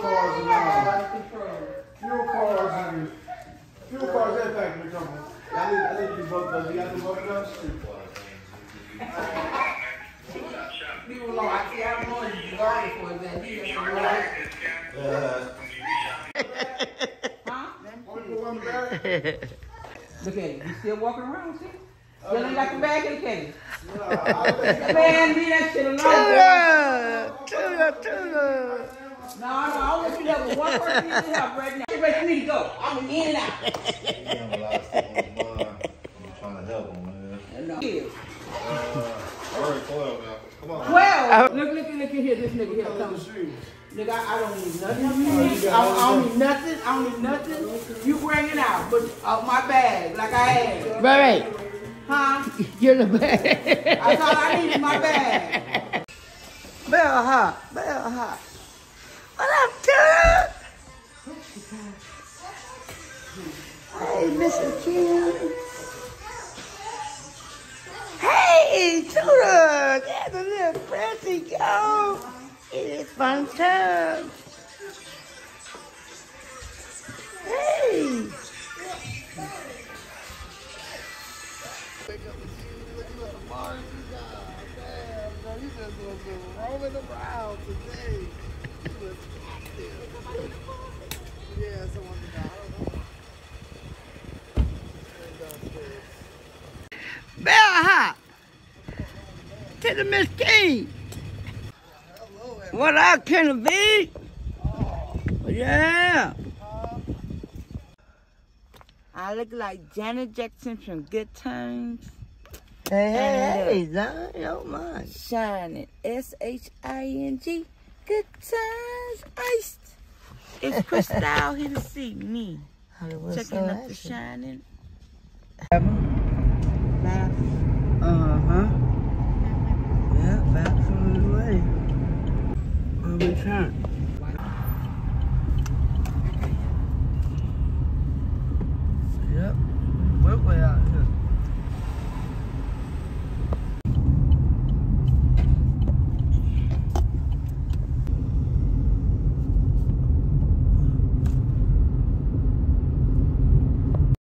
cards and all. Out of control. Fuel cards and fuel cards, everything we come. I need, I need to do both of those. You got to do both of those? People like, I see, I'm going to garden for that. He has some light. Huh? Only put one bag? Look at him. He's still walking around, see? Still ain't got the bag in the case. Nah, Man, leave that shit alone. boy. Tuna, tuna, tuna. No, no, I want you to have one person in the help right now. Get ready for to go. I'm in and out. You have a lot of stuff on his mind. I'm trying to help him, man. No. Yes. Very twelve now. Come on. Well, look, look, look at here. This nigga here coming. Nigga, I, I don't need nothing. You. I, don't- I don't need nothing. I don't need nothing. You bring it out, but out my bag, like I had. Right, right. Huh? You're the best. That's all I need is my bag. Bell hot, bell hot. What up, Tuna? Hey, Mr. Kim. Hey, Tuna. There's a little Pressy go. It is fun time. Bell hot. To the Miss King. What up, Kennedy? Yeah. I look like Janet Jackson from Good Times. Hey, hey, hey, Zion, don't mind. Shining. S H I N G. Good Times Iced. It's Crystal here to see me. Hollywood Checking so up the shining. Laugh. Uh-huh. Yeah, back from the way. Where we turn?